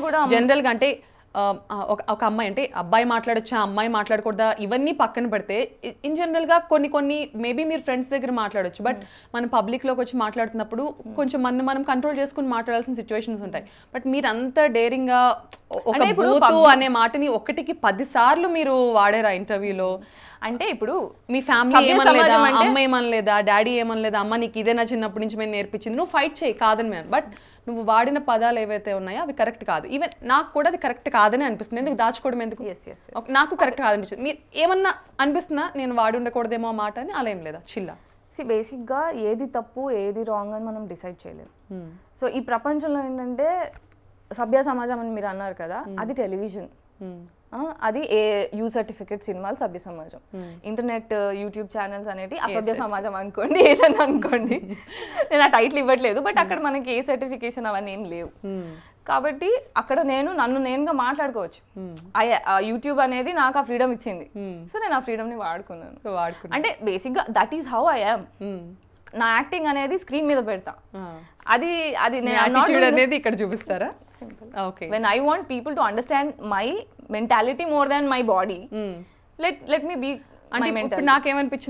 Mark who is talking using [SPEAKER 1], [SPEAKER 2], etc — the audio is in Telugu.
[SPEAKER 1] కూడా
[SPEAKER 2] జనరల్గా అంటే ఒక ఒక అమ్మాయి అంటే అబ్బాయి మాట్లాడొచ్చా అమ్మాయి మాట్లాడకూడదా ఇవన్నీ పక్కన పెడితే ఇన్ జనరల్గా కొన్ని కొన్ని మేబీ మీరు ఫ్రెండ్స్ దగ్గర మాట్లాడొచ్చు బట్ మనం పబ్లిక్లోకి వచ్చి మాట్లాడుతున్నప్పుడు కొంచెం మనం మనం కంట్రోల్ చేసుకుని మాట్లాడాల్సిన సిచ్యువేషన్స్ ఉంటాయి. బట్ మీరు అంత డేరింగ్గా ఒక బూతు అనే మాటని ఒకటికి పది సార్లు మీరు వాడారా ఇంటర్వ్యూలో?
[SPEAKER 1] అంటే ఇప్పుడు
[SPEAKER 2] మీ ఫ్యామిలీ ఏమనలేదా? అమ్మ ఏమనలేదా? డాడీ ఏమనలేదా? అమ్మ నీకు ఇదే నా చిన్నప్పటి నుంచి మేము నేర్పించింది. నువ్వు ఫైట్ చేయి కాదని మేము. బట్ నువ్వు వాడిన పదాలు ఏవైతే ఉన్నాయో అవి కరెక్ట్ కాదు. ఈవెన్ నాకు కూడా అది కరెక్ట్ కాదని అనిపిస్తుంది. ఎందుకు? దాచుకోవడం ఎందుకు? నాకు కరెక్ట్ కాదనిపించింది మీరు ఏమన్నా అనిపిస్తుందా? నేను వాడి ఉండకూడదేమో మాట అని? అలా ఏం లేదా? చిల్ల.
[SPEAKER 1] సి బేసిక్గా ఏది తప్పు ఏది రాంగ్ అని మనం డిసైడ్ చేయలేము సో ఈ ప్రపంచంలో ఏంటంటే సభ్య సమాజం అని మీరు అన్నారు కదా అది టెలివిజన్. ఆ, అది ఏ యూ సర్టిఫికేట్ సినిమాలు సభ్య సమాజం. ఇంటర్నెట్ యూట్యూబ్ ఛానల్స్ అనేది అసభ్య సమాజం అనుకోండి ఏదైనా అనుకోండి. నేను ఆ టైటిల్ ఇవ్వట్లేదు బట్ అక్కడ మనకి ఏ సర్టిఫికేషన్ అవన్నీ ఏం లేవు. కాబట్టి అక్కడ నేను నన్ను నేనుగా మాట్లాడుకోవచ్చు. యూట్యూబ్ అనేది నాకు ఆ ఫ్రీడమ్ ఇచ్చింది. సో నేను ఆ freedom ని వాడుకున్నాను.
[SPEAKER 2] వాడుకున్నా
[SPEAKER 1] అంటే బేసిక్గా that is how I am నా యాక్టింగ్ అనేది స్క్రీన్ మీద పెడతా. అది అది నేను
[SPEAKER 2] ఇక్కడ చూపిస్తారా? Okay
[SPEAKER 1] when I want people to understand my mentality more than my body let let me be
[SPEAKER 2] అంటే ఇప్పుడు నాకేమనిపించింది?